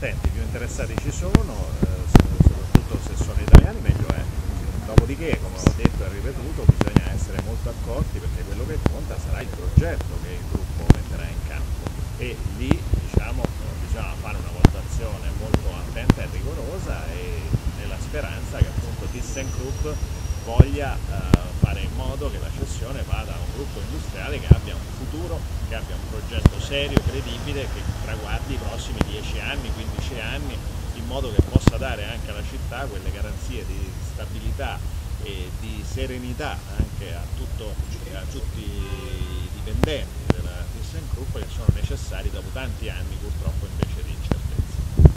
attenti, più interessati ci sono, eh, soprattutto se sono italiani meglio è. Dopodiché, come ho detto e ripetuto, bisogna essere molto accorti perché quello che conta sarà il progetto che il gruppo metterà in campo e lì diciamo, bisogna fare una valutazione molto attenta e rigorosa e nella speranza che appunto ThyssenKrupp voglia eh, fare in modo che la cessione vada a un gruppo industriale che abbia un futuro, che abbia un progetto serio, credibile, che traguardi i prossimi 10 anni, 15 anni, in modo che possa dare anche alla città quelle garanzie di stabilità e di serenità anche a, tutto, a tutti i dipendenti della ThyssenKrupp che sono necessari dopo tanti anni purtroppo invece